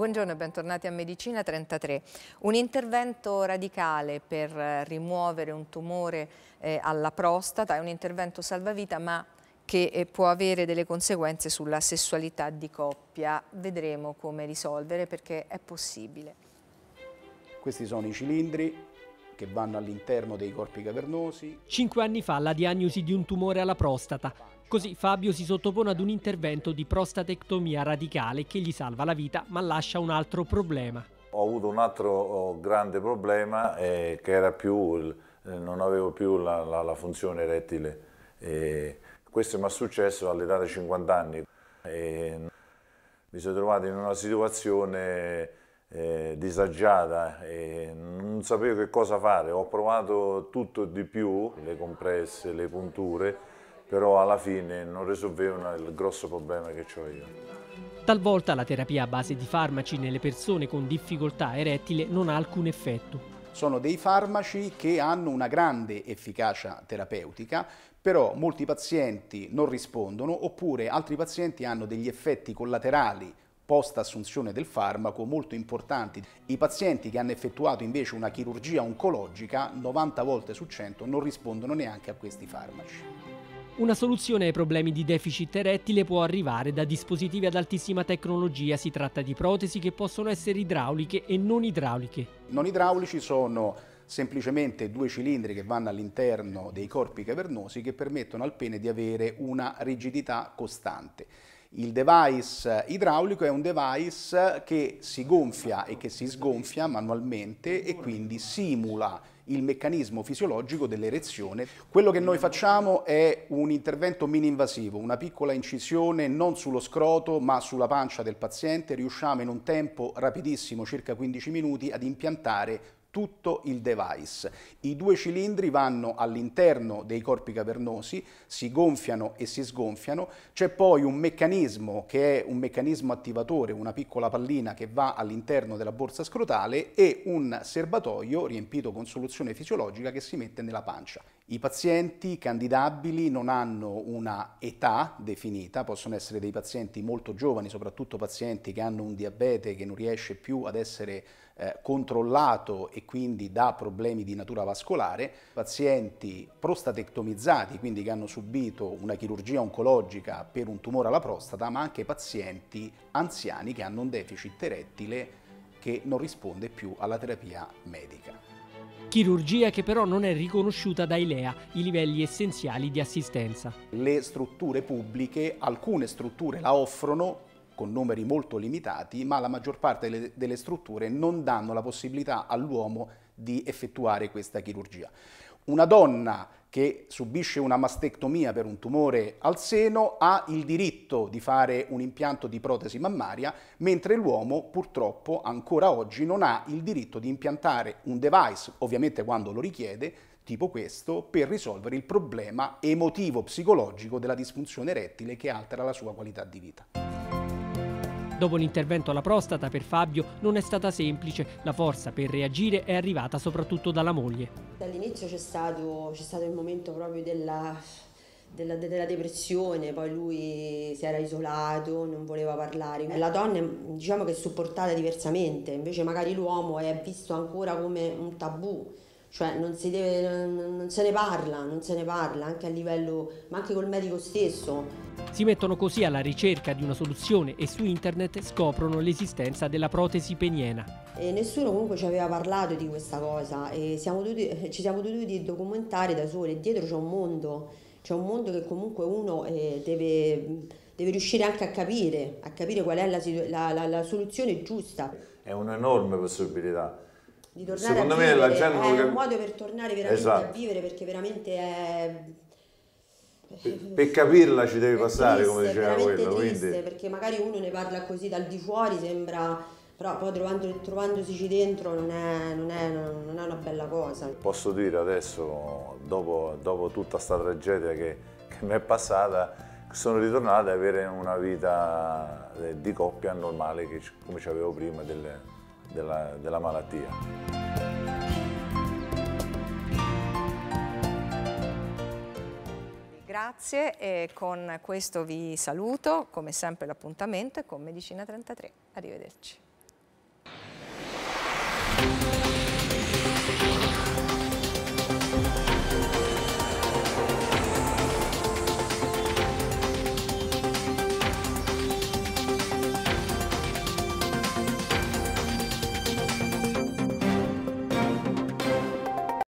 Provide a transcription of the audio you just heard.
Buongiorno e bentornati a Medicina 33. Un intervento radicale per eh, rimuovere un tumore eh, alla prostata, è un intervento salvavita ma che eh, può avere delle conseguenze sulla sessualità di coppia. Vedremo come risolvere perché è possibile. Questi sono i cilindri che vanno all'interno dei corpi cavernosi. Cinque anni fa la diagnosi di un tumore alla prostata. Così Fabio si sottopone ad un intervento di prostatectomia radicale che gli salva la vita ma lascia un altro problema. Ho avuto un altro oh, grande problema eh, che era più, eh, non avevo più la, la, la funzione erettile. Eh, questo mi è successo all'età di 50 anni. mi sono trovato in una situazione eh, disagiata e non sapevo che cosa fare. Ho provato tutto e di più, le compresse, le punture, però alla fine non risolvevano il grosso problema che ho io. Talvolta la terapia a base di farmaci nelle persone con difficoltà erettile non ha alcun effetto. Sono dei farmaci che hanno una grande efficacia terapeutica, però molti pazienti non rispondono oppure altri pazienti hanno degli effetti collaterali post assunzione del farmaco molto importanti. I pazienti che hanno effettuato invece una chirurgia oncologica 90 volte su 100 non rispondono neanche a questi farmaci. Una soluzione ai problemi di deficit erettile può arrivare da dispositivi ad altissima tecnologia, si tratta di protesi che possono essere idrauliche e non idrauliche. Non idraulici sono semplicemente due cilindri che vanno all'interno dei corpi cavernosi che permettono al pene di avere una rigidità costante. Il device idraulico è un device che si gonfia e che si sgonfia manualmente e quindi simula il meccanismo fisiologico dell'erezione. Quello che noi facciamo è un intervento mini-invasivo, una piccola incisione non sullo scroto ma sulla pancia del paziente. Riusciamo in un tempo rapidissimo, circa 15 minuti, ad impiantare tutto il device. I due cilindri vanno all'interno dei corpi cavernosi, si gonfiano e si sgonfiano, c'è poi un meccanismo che è un meccanismo attivatore, una piccola pallina che va all'interno della borsa scrotale e un serbatoio riempito con soluzione fisiologica che si mette nella pancia. I pazienti candidabili non hanno una età definita, possono essere dei pazienti molto giovani, soprattutto pazienti che hanno un diabete che non riesce più ad essere eh, controllato e quindi da problemi di natura vascolare, pazienti prostatectomizzati, quindi che hanno subito una chirurgia oncologica per un tumore alla prostata, ma anche pazienti anziani che hanno un deficit erettile che non risponde più alla terapia medica. Chirurgia che però non è riconosciuta dai LEA, i livelli essenziali di assistenza. Le strutture pubbliche, alcune strutture la offrono, con numeri molto limitati, ma la maggior parte delle, delle strutture non danno la possibilità all'uomo di effettuare questa chirurgia. Una donna che subisce una mastectomia per un tumore al seno ha il diritto di fare un impianto di protesi mammaria, mentre l'uomo purtroppo ancora oggi non ha il diritto di impiantare un device, ovviamente quando lo richiede, tipo questo, per risolvere il problema emotivo-psicologico della disfunzione erettile che altera la sua qualità di vita. Dopo l'intervento alla prostata per Fabio non è stata semplice, la forza per reagire è arrivata soprattutto dalla moglie. Dall'inizio c'è stato, stato, il momento proprio della, della, della, depressione, poi lui si era isolato, non voleva parlare. La donna diciamo che è supportata diversamente, invece magari l'uomo è visto ancora come un tabù cioè non, deve, non, se ne parla, non se ne parla anche a livello, ma anche col medico stesso. Si mettono così alla ricerca di una soluzione e su internet scoprono l'esistenza della protesi peniena. E nessuno comunque ci aveva parlato di questa cosa e siamo dovuti, ci siamo dovuti documentare da soli, dietro c'è un mondo, c'è un mondo che comunque uno eh, deve, deve, riuscire anche a capire, a capire qual è la, la, la, la soluzione giusta. È un'enorme possibilità di tornare Secondo a me vivere, la gente è non... un modo per tornare veramente esatto. a vivere perché veramente è... Per, per capirla ci devi passare, triste, come diceva quello. Triste, quindi... perché magari uno ne parla così dal di fuori, sembra però poi trovando, trovandosi dentro non è, non, è, non è, una bella cosa. Posso dire adesso, dopo, dopo tutta questa tragedia che, che mi è passata, sono ritornato ad avere una vita di coppia normale che, come avevo prima delle, della, della malattia. Grazie e con questo vi saluto, come sempre l'appuntamento è con Medicina 33. Arrivederci.